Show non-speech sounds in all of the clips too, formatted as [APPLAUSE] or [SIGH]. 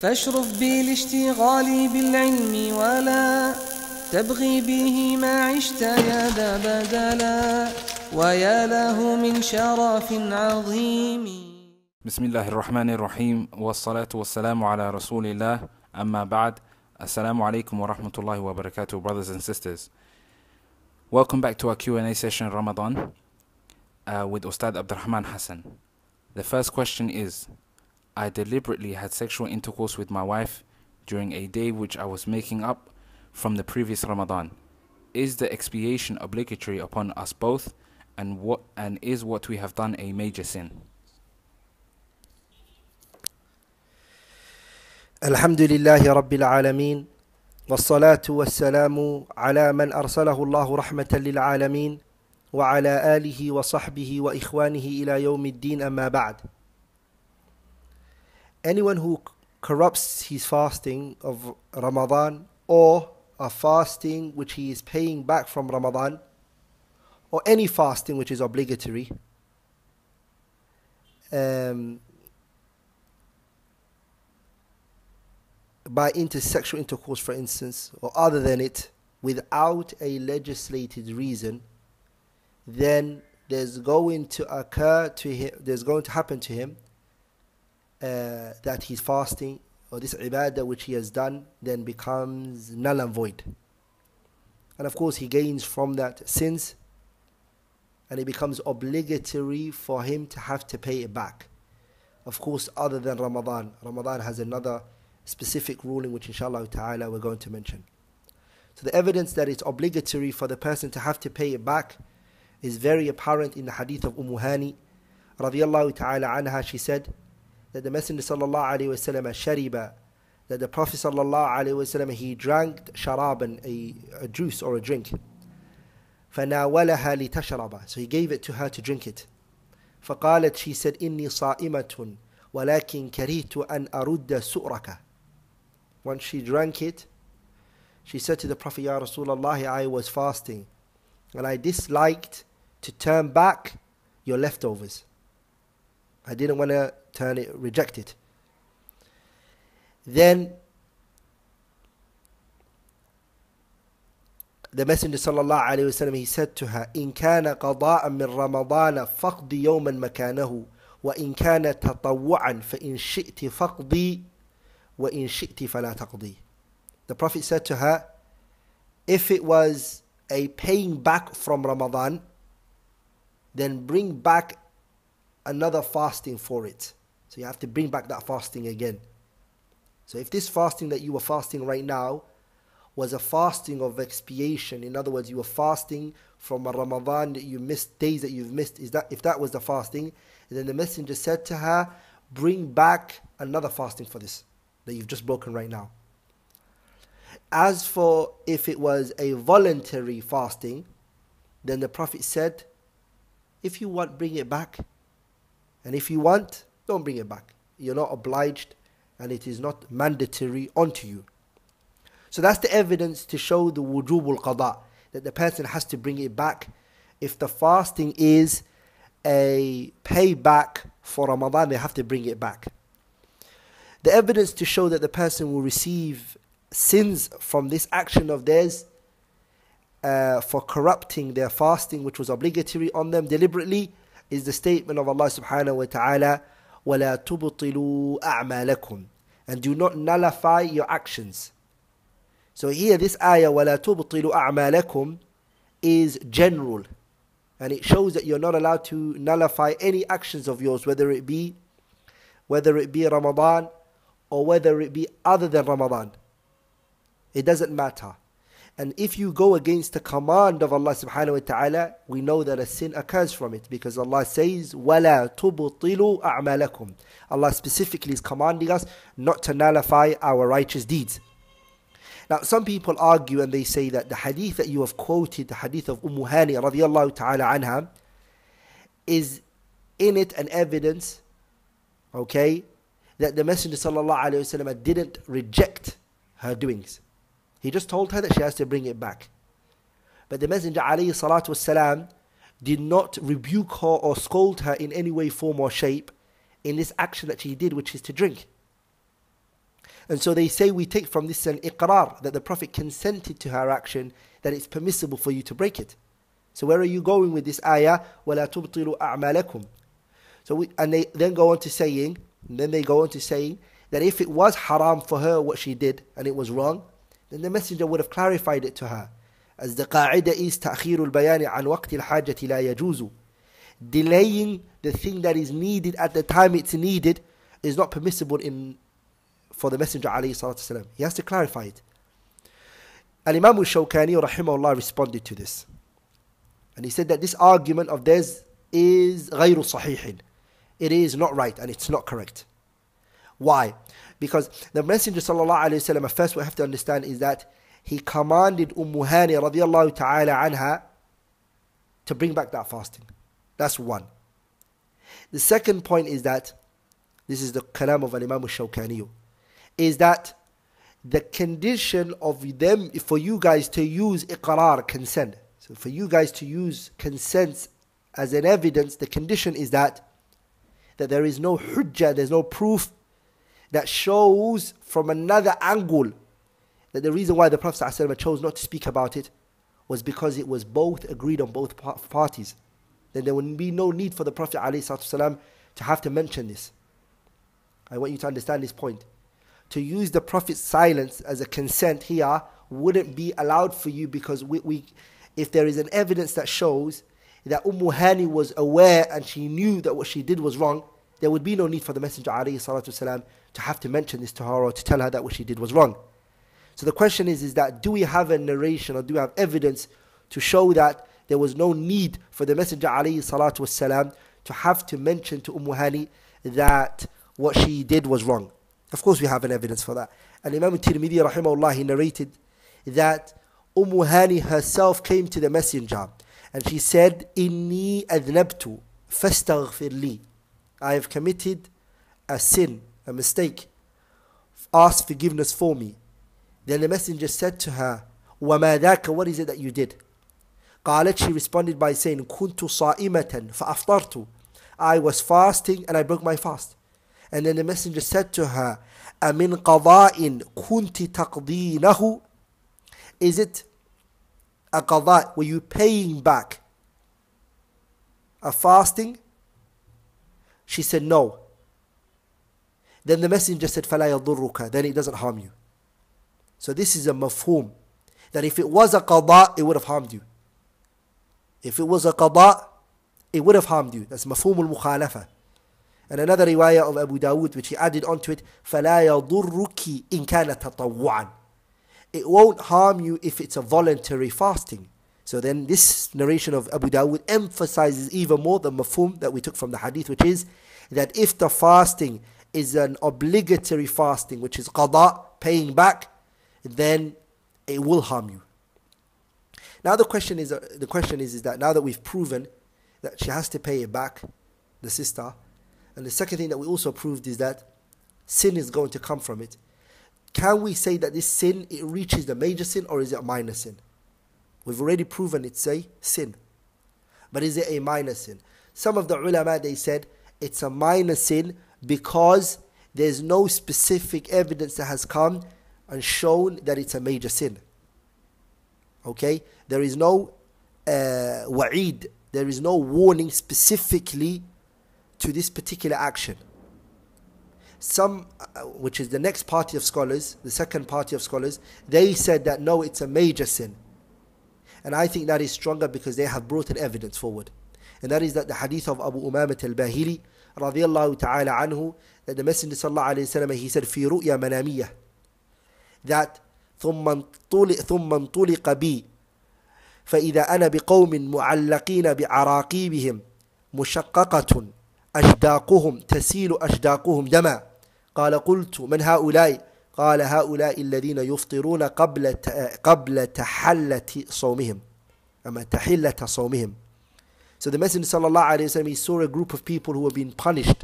فاشرف بالاشتغال بالعلم ولا تبغي به ما عشت يا ذا بدلا ويا له من شرف عظيم بسم الله الرحمن الرحيم والصلاة والسلام على رسول الله أما بعد alaikum wa rahmatullahi wa barakatuh brothers and sisters Welcome back to our Q&A session Ramadan uh, with Ustad Abdurrahman Hassan The first question is I deliberately had sexual intercourse with my wife during a day which I was making up from the previous Ramadan Is the expiation obligatory upon us both and what and is what we have done a major sin الحمد لله رب العالمين والصلاة والسلام على من أرسله الله رحمة للعالمين وعلى آله وصحبه وإخوانه إلى يوم الدين أما بعد Anyone who corrupts his fasting of Ramadan or a fasting which he is paying back from Ramadan or any fasting which is obligatory um, by intersexual intercourse, for instance, or other than it, without a legislated reason, then there's going to occur to him, there's going to happen to him uh, that he's fasting, or this ibadah which he has done then becomes null and void. And of course, he gains from that sins, and it becomes obligatory for him to have to pay it back. Of course, other than Ramadan, Ramadan has another specific ruling which inshallah ta'ala we're going to mention. So the evidence that it's obligatory for the person to have to pay it back is very apparent in the hadith of Umm Hani radiyallahu ta'ala anha she said that the Messenger sallallahu alayhi wasallam shariba that the Prophet sallallahu alayhi wasallam he drank sharaban a, a juice or a drink فناولها لتشرب so he gave it to her to drink it فقالت she said إني صائمة ولكن كرهت أن أرد سؤرك once she drank it, she said to the Prophet, Ya Rasulullah, I was fasting and I disliked to turn back your leftovers. I didn't want to turn it, reject it. Then the Messenger sallallahu alayhi wasallam he said to her, إن كان قضاء من رمضان فقد يوما مكانه وإن كان تطوعا فإن شئت فقضي وَإِن شِئْتِ فَلَا تَقْضِي The Prophet said to her, if it was a paying back from Ramadan, then bring back another fasting for it. So you have to bring back that fasting again. So if this fasting that you were fasting right now was a fasting of expiation, in other words, you were fasting from a Ramadan that you missed, days that you've missed, is that if that was the fasting, then the messenger said to her, bring back another fasting for this that you've just broken right now. As for if it was a voluntary fasting, then the Prophet said, if you want, bring it back. And if you want, don't bring it back. You're not obliged and it is not mandatory onto you. So that's the evidence to show the wujubul qada, that the person has to bring it back if the fasting is a payback for Ramadan, they have to bring it back. The evidence to show that the person will receive sins from this action of theirs uh, for corrupting their fasting, which was obligatory on them deliberately, is the statement of Allah subhanahu wa ta'ala, وَلَا تُبْطِلُوا أَعْمَالَكُمْ And do not nullify your actions. So here this ayah, وَلَا تُبْطِلُوا أَعْمَالَكُمْ is general. And it shows that you're not allowed to nullify any actions of yours, whether it be whether it be Ramadan or whether it be other than Ramadan. It doesn't matter. And if you go against the command of Allah subhanahu wa ta'ala, we know that a sin occurs from it because Allah says, وَلَا تُبْطِلُوا أَعْمَالَكُمْ Allah specifically is commanding us not to nullify our righteous deeds. Now, some people argue and they say that the hadith that you have quoted, the hadith of Umm Hani radiallahu ta'ala anha, is in it an evidence, okay, that the Messenger وسلم, didn't reject her doings. He just told her that she has to bring it back. But the Messenger والسلام, did not rebuke her or scold her in any way, form, or shape in this action that she did, which is to drink. And so they say we take from this an iqrar that the Prophet consented to her action, that it's permissible for you to break it. So where are you going with this ayah? وَلَا تُبْطِلُوا أَعْمَالَكُمْ So we, and they then go on to saying, and then they go on to saying that if it was haram for her what she did and it was wrong, then the messenger would have clarified it to her. As the qaida is تأخير البيان عن وقت الحاجة لا يجوز. Delaying the thing that is needed at the time it's needed is not permissible in for the Messenger عليه الصلاة والسلام. He has to clarify it. Al-Imam al-Shawkani rahimahullah responded to this. And he said that this argument of theirs is غير صحيح. It is not right and it's not correct. Why? Because the Messenger wasallam, first we have to understand is that he commanded Umm Hani radiallahu ta'ala anha to bring back that fasting. That's one. The second point is that, this is the kalam of Imam al-Shawkani, is that the condition of them, for you guys to use iqrar, consent, so for you guys to use consent as an evidence, the condition is that that there is no hujjah, there's no proof that shows from another angle that the reason why the Prophet ﷺ chose not to speak about it was because it was both agreed on both parties. Then there would be no need for the Prophet ﷺ to have to mention this. I want you to understand this point. To use the Prophet's silence as a consent here wouldn't be allowed for you because we, we if there is an evidence that shows that Umm Hani was aware and she knew that what she did was wrong, there would be no need for the Messenger والسلام, to have to mention this to her or to tell her that what she did was wrong. So the question is, is that do we have a narration or do we have evidence to show that there was no need for the Messenger والسلام, to have to mention to Umm Hani that what she did was wrong? Of course we have an evidence for that. And Imam Tirmidhi rahimahullah, he narrated that Umm Hani herself came to the Messenger and she said, Inni adnabtu fastaghfir li. I have committed a sin, a mistake. Ask forgiveness for me. Then the messenger said to her, وَمَا ذَاكَ What is it that you did? قالت, she responded by saying, كُنْتُ صَائِمَةً فَأَفْطَرْتُ I was fasting and I broke my fast. And then the messenger said to her, أَمِنْ قَضَاءٍ كُنْتِ تَقْضِينَهُ Is it a qada, were you paying back a fasting? She said, no. Then the messenger said, فَلَا يَضُرُّكَ Then it doesn't harm you. So this is a mafhum. That if it was a qada, it would have harmed you. If it was a qada, it would have harmed you. That's mafhum al-mukhalafa. And another riwayah of Abu Dawood, which he added onto it, فَلَا يَضُرُّكِ إِن كَانَ تَطَوُّعًا it won't harm you if it's a voluntary fasting. So then this narration of Abu Dawud emphasizes even more the mafhum that we took from the hadith, which is that if the fasting is an obligatory fasting, which is qada, paying back, then it will harm you. Now the question is, uh, the question is, is that now that we've proven that she has to pay it back, the sister, and the second thing that we also proved is that sin is going to come from it can we say that this sin it reaches the major sin or is it a minor sin? We've already proven it's a sin. But is it a minor sin? Some of the ulama they said it's a minor sin because there's no specific evidence that has come and shown that it's a major sin. Okay? There is no uh, wa'id, there is no warning specifically to this particular action some, uh, which is the next party of scholars, the second party of scholars, they said that no, it's a major sin. And I think that is stronger because they have brought an evidence forward. And that is that the hadith of Abu Umamat al-Bahili, radiallahu ta'ala anhu, that the Messenger sallallahu alayhi wa sallam, he said, في رؤيا منامية, that ثم انطلق بي فإذا أنا بقوم معلقين بعراقيبهم مشققة أشداقهم تسيل أشداقهم دما قال قلت من هؤلاء قال هؤلاء الذين يفطرون قبل قبل تحلة صومهم أما تحلة صومهم So the Messenger sallallahu alayhi wasallam he saw a group of people who were being punished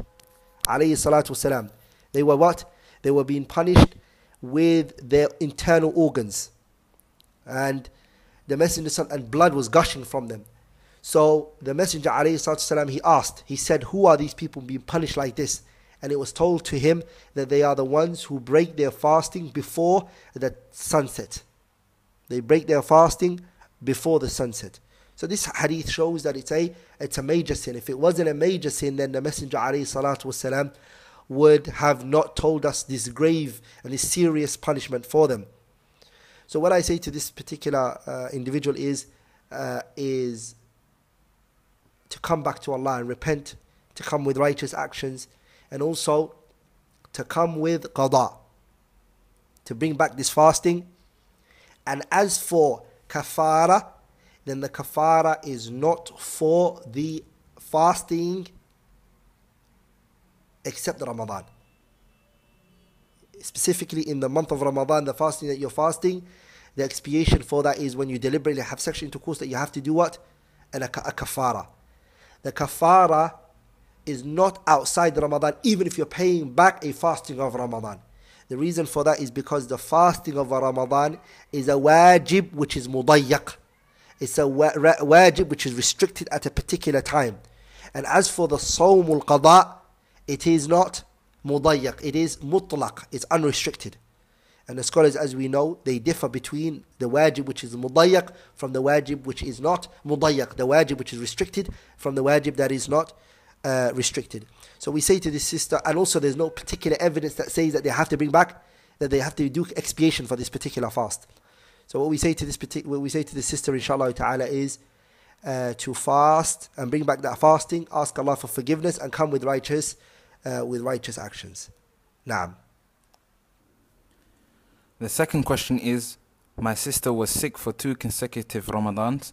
alayhi salatu wasalam. They were what? They were being punished with their internal organs. And the Messenger and blood was gushing from them. So the Messenger alayhi salatu wasalam he asked, he said, Who are these people being punished like this? and it was told to him that they are the ones who break their fasting before the sunset. They break their fasting before the sunset. So this hadith shows that it's a it's a major sin. If it wasn't a major sin, then the Messenger والسلام, would have not told us this grave and this serious punishment for them. So what I say to this particular uh, individual is uh, is to come back to Allah and repent, to come with righteous actions, and also to come with qada, to bring back this fasting. And as for kafara, then the kafara is not for the fasting except Ramadan. Specifically in the month of Ramadan, the fasting that you're fasting, the expiation for that is when you deliberately have sexual intercourse that you have to do what? And a, a kafara. The kafara is not outside Ramadan, even if you're paying back a fasting of Ramadan. The reason for that is because the fasting of Ramadan is a wajib which is mudayyak. It's a wajib which is restricted at a particular time. And as for the sawmul qada, it is not mudayyak, it is mutlaq, it's unrestricted. And the scholars, as we know, they differ between the wajib which is mudayyak from the wajib which is not mudayyak, the wajib which is restricted from the wajib that is not uh, restricted. So we say to this sister, and also there's no particular evidence that says that they have to bring back, that they have to do expiation for this particular fast. So what we say to this particular, what we say to the sister, inshallah ta'ala, is uh, to fast and bring back that fasting, ask Allah for forgiveness, and come with righteous, uh, with righteous actions. Naam. The second question is, my sister was sick for two consecutive Ramadans,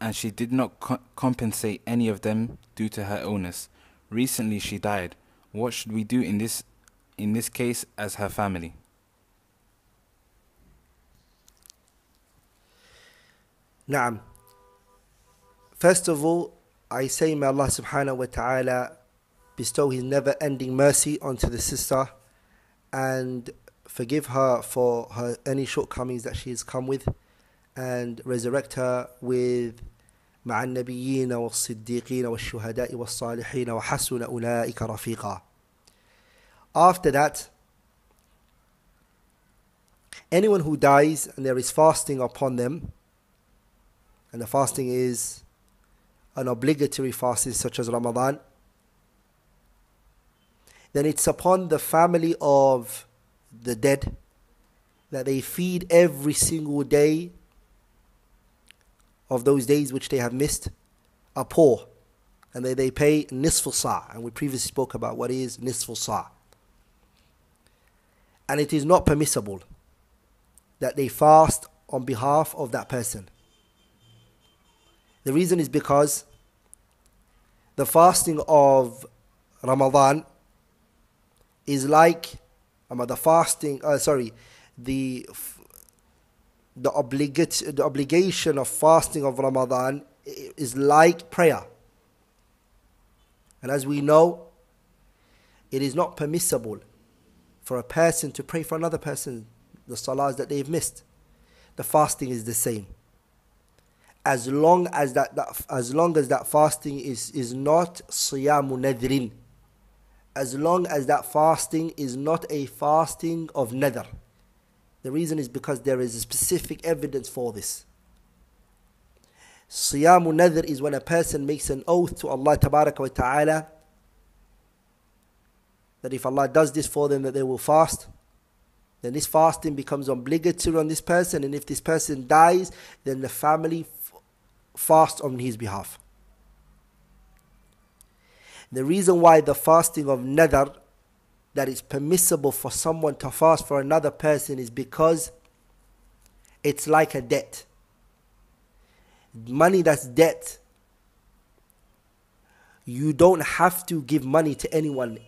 and she did not co- compensate any of them due to her illness. Recently, she died. What should we do in this, in this case, as her family? Naam. First of all, I say may Allah subhanahu wa ta'ala bestow His never ending mercy onto the sister and forgive her for her any shortcomings that she has come with and resurrect her with مع النبيين والصديقين والشهداء والصالحين وحسن أولئك رفيقا After that, anyone who dies and there is fasting upon them, and the fasting is an obligatory fasting such as Ramadan, then it's upon the family of the dead that they feed every single day of those days which they have missed are poor and they, they pay nisful sa and we previously spoke about what is nisful sa. And it is not permissible that they fast on behalf of that person. The reason is because the fasting of Ramadan is like um, the fasting, uh, sorry, the the, obligate, the obligation of fasting of Ramadan is like prayer. And as we know, it is not permissible for a person to pray for another person the salahs that they've missed. The fasting is the same as long as that, that as long as that fasting is is not siyamu nadrin as long as that fasting is not a fasting of nadr the reason is because there is a specific evidence for this siyamu nadr is when a person makes an oath to Allah wa ta'ala that if Allah does this for them that they will fast then this fasting becomes obligatory on this person and if this person dies then the family fasts on his behalf. The reason why the fasting of nadar that is permissible for someone to fast for another person is because it's like a debt. Money that's debt. You don't have to give money to anyone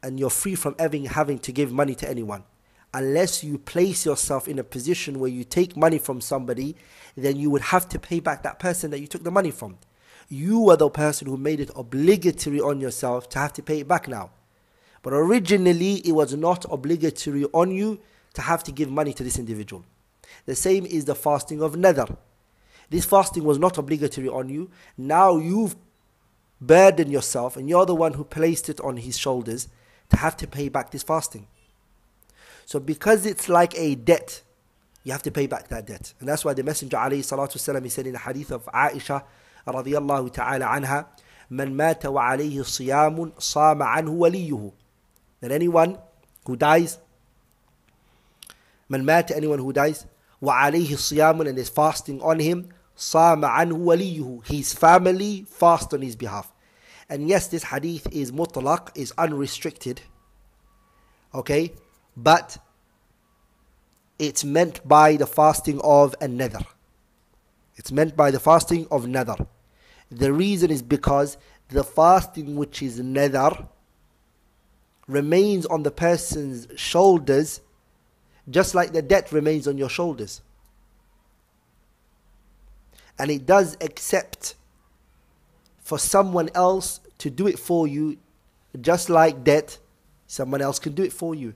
and you're free from having, having to give money to anyone unless you place yourself in a position where you take money from somebody, then you would have to pay back that person that you took the money from. You are the person who made it obligatory on yourself to have to pay it back now. But originally, it was not obligatory on you to have to give money to this individual. The same is the fasting of nadhr. This fasting was not obligatory on you. Now you've burdened yourself and you're the one who placed it on his shoulders to have to pay back this fasting. So because it's like a debt, you have to pay back that debt. And that's why the Messenger alayhi salatu wasalam, he said in the hadith of Aisha ta'ala anha, من مات وعليه صيام صام عنه وليه that anyone who dies, man mat, anyone who dies, وعليه الصيام and is fasting on him, صام عنه وليه, his family fast on his behalf. And yes, this hadith is mutlaq, is unrestricted. Okay? But it's meant by the fasting of a nadhr. It's meant by the fasting of nadhr. The reason is because the fasting which is nadhr remains on the person's shoulders just like the debt remains on your shoulders. And it does accept for someone else to do it for you, just like debt, someone else can do it for you.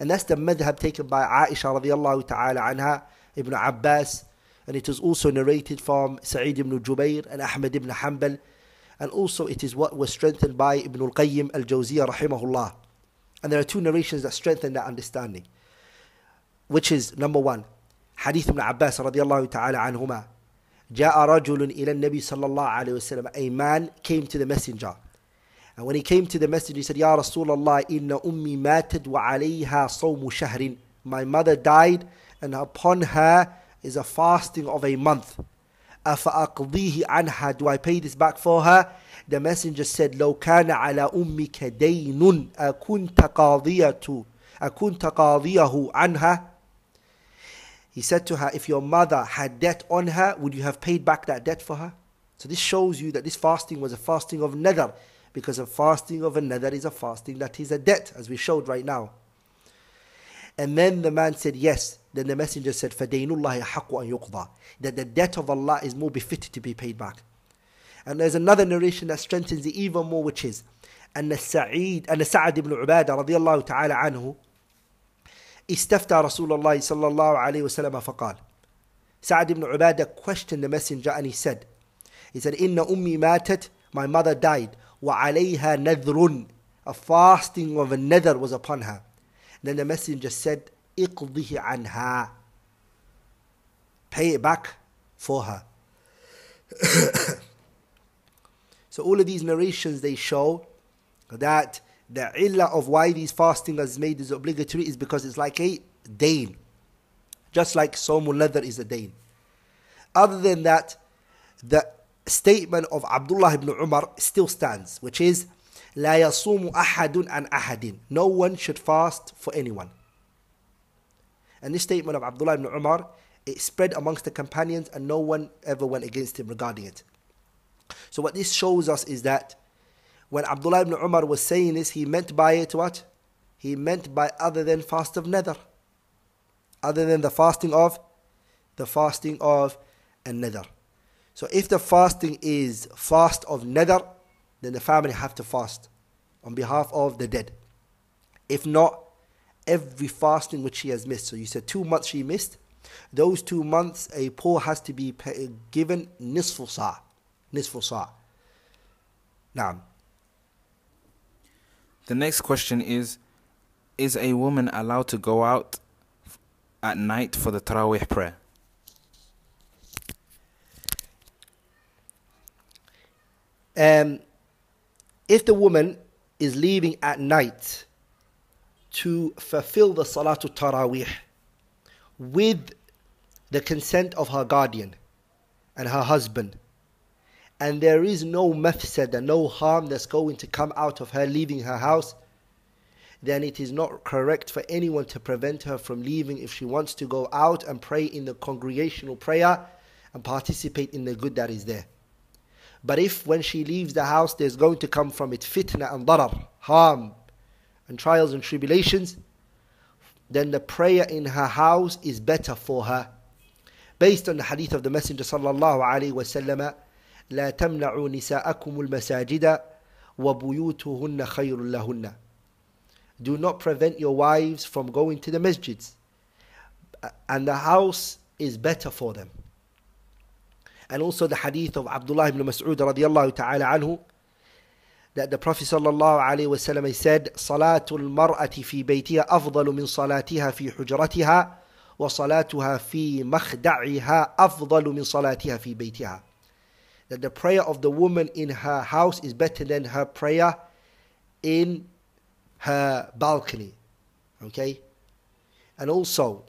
And that's the madhab taken by Aisha radiallahu ta'ala anha, Ibn Abbas, and it is also narrated from Sa'id ibn Jubair and Ahmad ibn Hanbal, and also it is what was strengthened by Ibn al-Qayyim al-Jawziyah rahimahullah. And there are two narrations that strengthen that understanding, which is number one, Hadith ibn Abbas radiallahu ta'ala anhuma, جاء رجل إلى النبي صلى الله عليه وسلم A man came to the messenger and when he came to the messenger, he said, Ya Rasulullah, inna ummi matad wa alayha sawmu shahrin. My mother died, and upon her is a fasting of a month. أفأقضيه عنها Do I pay this back for her? The messenger said, لو كان على أمك دين أكنت قاضية أكنت قاضيه عنها He said to her, if your mother had debt on her, would you have paid back that debt for her? So this shows you that this fasting was a fasting of nether because a fasting of a nether is a fasting that is a debt, as we showed right now. And then the man said, Yes. Then the messenger said, فَدَيْنُ اللَّهِ أَحَقُّ أَن That the debt of Allah is more befitted to be paid back. And there's another narration that strengthens it even more, which is, أن السعيد أن سعد بن عبادة رضي الله تعالى عنه استفتى رسول الله صلى الله عليه وسلم فقال سعد بن عبادة questioned the messenger and he said he said إن أمي ماتت my mother died وعليها نذر a fasting of a nadhr was upon her. Then the messenger said اقضه عنها pay it back for her [COUGHS] so all of these narrations they show that the illah of why these fasting is made is obligatory is because it's like a dain just like somul nether is a dain other than that the statement of Abdullah ibn Umar still stands, which is لا يصوم أحد عن أحد. No one should fast for anyone. And this statement of Abdullah ibn Umar, it spread amongst the companions and no one ever went against him regarding it. So what this shows us is that when Abdullah ibn Umar was saying this, he meant by it what? He meant by other than fast of nadhr. Other than the fasting of, the fasting of a nadhr. So if the fasting is fast of nadhr, then the family have to fast on behalf of the dead. If not, every fasting which she has missed. So you said two months she missed. Those two months, a poor has to be given nisfu sa. Nisfu sa. Now. The next question is Is a woman allowed to go out at night for the Taraweeh prayer? um, if the woman is leaving at night to fulfill the Salatul Taraweeh with the consent of her guardian and her husband, and there is no mafsada, no harm that's going to come out of her leaving her house, then it is not correct for anyone to prevent her from leaving if she wants to go out and pray in the congregational prayer and participate in the good that is there. But if when she leaves the house there's going to come from it fitna and darar, harm and trials and tribulations, then the prayer in her house is better for her. Based on the hadith of the Messenger sallallahu alaihi wasallam, لا تمنعوا نساءكم المساجد وبيوتهن خير لهن. Do not prevent your wives from going to the masjids, and the house is better for them and also the hadith of Abdullah ibn Mas'ud radiallahu ta'ala anhu that the Prophet sallallahu alaihi wasallam said, "صلاة المرأة في بيتها أفضل من صلاتها في حجرتها وصلاتها في مخدعها أفضل من صلاتها في بيتها." That the prayer of the woman in her house is better than her prayer in her balcony. Okay? And also,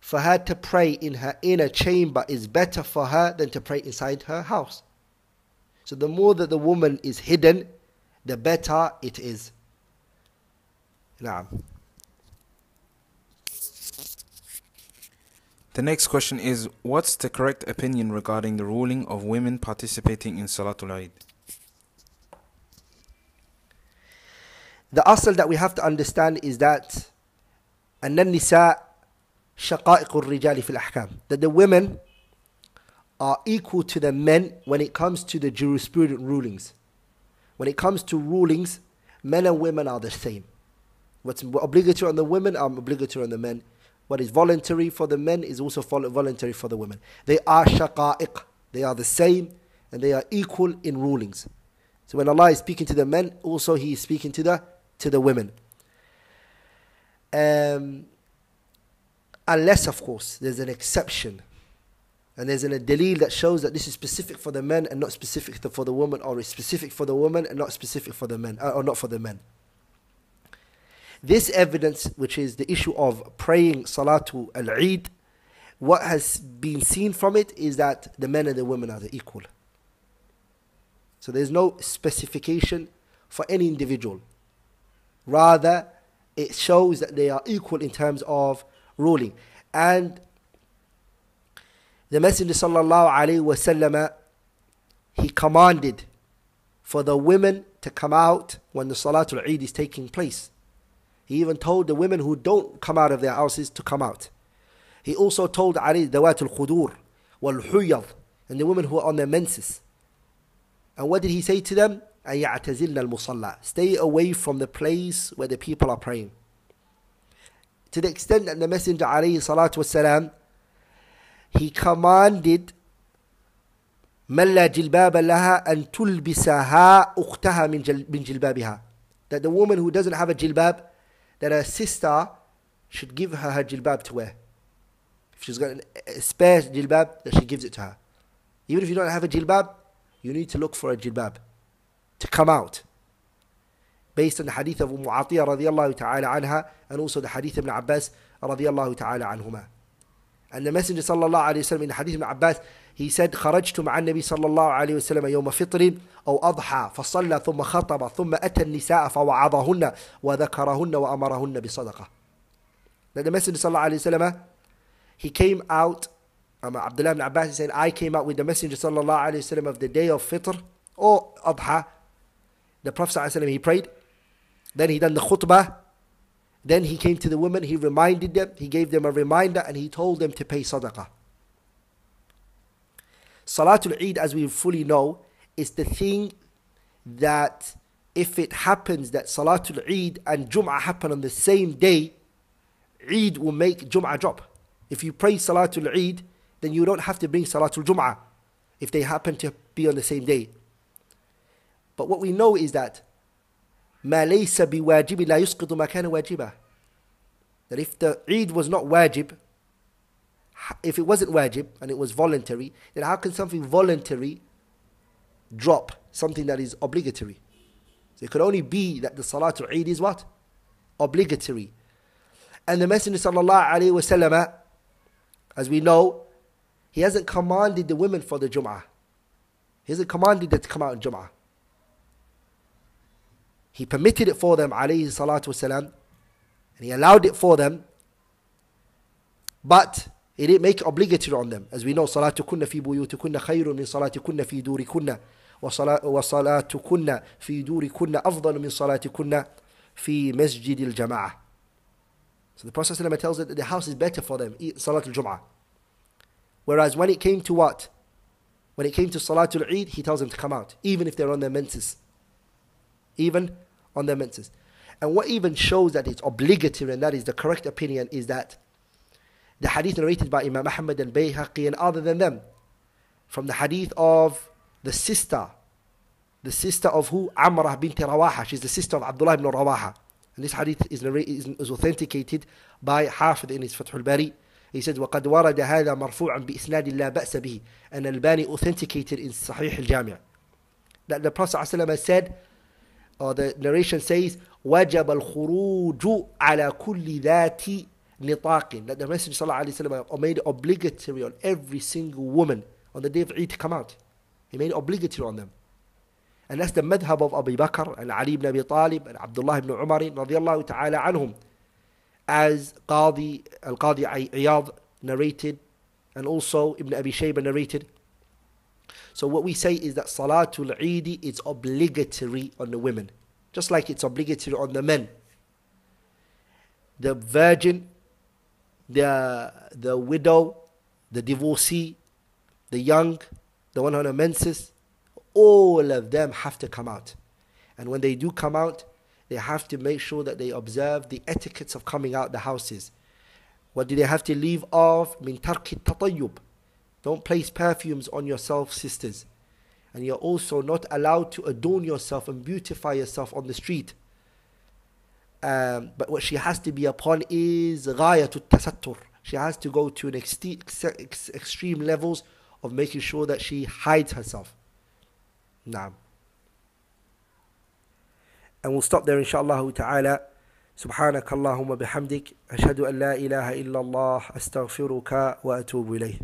for her to pray in her inner chamber is better for her than to pray inside her house. So the more that the woman is hidden, the better it is. نعم. The next question is What's the correct opinion regarding the ruling of women participating in Salatul Eid? The asl that we have to understand is that أن النساء شقائق الرجال في الأحكام that the women are equal to the men when it comes to the jurisprudent rulings. When it comes to rulings, men and women are the same. What's obligatory on the women are obligatory on the men. What is voluntary for the men is also voluntary for the women. They are shaqa'iq. They are the same and they are equal in rulings. So when Allah is speaking to the men, also He is speaking to the to the women. Um, unless, of course, there's an exception. And there's an, a dalil that shows that this is specific for the men and not specific for the woman, or it's specific for the woman and not specific for the men, uh, or not for the men. This evidence, which is the issue of praying Salatu al Eid, what has been seen from it is that the men and the women are the equal. So there's no specification for any individual. Rather, it shows that they are equal in terms of ruling. And the Messenger sallallahu alaihi wasallam he commanded for the women to come out when the Salatul Eid is taking place. He even told the women who don't come out of their houses to come out. He also told Ali Dawat al Khudur wal Huyad and the women who are on their menses. And what did he say to them? أن يعتزلن المصلى. Stay away from the place where the people are praying. To the extent that the Messenger عليه الصلاة والسلام he commanded من لا جلباب لها أن تلبسها أختها من, جل من جلبابها. That the woman who doesn't have a jilbab, that her sister should give her her jilbab to wear. If she's got a spare jilbab, that she gives it to her. Even if you don't have a jilbab, you need to look for a jilbab to come out. Based on the hadith of Umm Atiyah radiallahu ta'ala anha and also the hadith of Ibn Abbas radiallahu ta'ala anhuma. And the sallallahu alayhi wa sallam in the hadith Ibn Abbas, he said, خرجت مع النبي صلى الله عليه وسلم يوم فطر أو أضحى فصلى ثم خطب ثم أتى النساء فوعظهن وذكرهن وأمرهن بصدقة. That the Messenger صلى الله عليه وسلم, he came out, um, Abdullah ibn Abbas said, I came out with the Messenger صلى الله عليه وسلم of the day of Fitr or Adha. The Prophet صلى الله عليه وسلم, he prayed. Then he done the khutbah. Then he came to the women, he reminded them, he gave them a reminder, and he told them to pay sadaqah. Salatul Eid, as we fully know, is the thing that if it happens that Salatul Eid and Jum'ah happen on the same day, Eid will make Jum'ah drop. If you pray Salatul Eid, then you don't have to bring Salatul Jum'ah if they happen to be on the same day. But what we know is that ما ليس بواجب لا يسقط ما كان واجبا. That if the Eid was not wajib, if it wasn't wajib and it was voluntary, then how can something voluntary drop something that is obligatory? So it could only be that the Salatul Eid is what? Obligatory. And the Messenger sallallahu alaihi wasallam, as we know, he hasn't commanded the women for the Jum'ah. He hasn't commanded them to come out in Jum'ah. He permitted it for them, alayhi salatu wasalam, and he allowed it for them, but he didn't make it obligatory on them. As we know, صلاتكن في بيوتكن خير من صلاتكن في دوركن وصلاتكن في دوركن أفضل من صلاتكن في مسجد الجماعة. So the Prophet ﷺ tells them that the house is better for them, Salatul Jum'ah. Whereas when it came to what? When it came to Salatul Eid, he tells them to come out, even if they're on their menses. Even on their menses. And what even shows that it's obligatory and that is the correct opinion is that the hadith narrated by Imam Ahmad and Bayhaqi and other than them, from the hadith of the sister, the sister of who? Amrah bint Rawaha. She's the sister of Abdullah ibn Rawaha. And this hadith is, narrated, is authenticated by Hafid in his Fathul Bari. He said, وَقَدْ وَرَدَ هَذَا مَرْفُوعًا بِإِسْنَادِ لَا بَأْسَ بِهِ And Albani authenticated in Sahih al-Jami' that the Prophet ﷺ has said, or the narration says, وَجَبَ الْخُرُوجُ عَلى كُلِّ ذَاتِ نِطَاقٍ That the Messenger ﷺ made it obligatory on every single woman on the day of Eid to come out. He made it obligatory on them. And that's the madhab of Abu Bakr and Ali ibn Abi Talib and Abdullah ibn Umar radiallahu ta'ala anhum. As Qadi, Al-Qadi Iyad narrated and also Ibn Abi Shayba narrated. so what we say is that Salatul Eid is obligatory on the women. Just like it's obligatory on the men. The virgin, the, the widow, the divorcee, the young, the one on a menses, all of them have to come out. And when they do come out, they have to make sure that they observe the etiquettes of coming out the houses. What do they have to leave off? Min tarki tatayyub. Don't place perfumes on yourself, sisters. And you're also not allowed to adorn yourself and beautify yourself on the street. Um, but what she has to be upon is ghayatul tasattur. She has to go to an ex- extreme levels of making sure that she hides herself. نعم and we'll stop there inshallah ta'ala سبحانك اللهم بحمدك أشهد أن لا إله إلا الله أستغفرك وأتوب إليه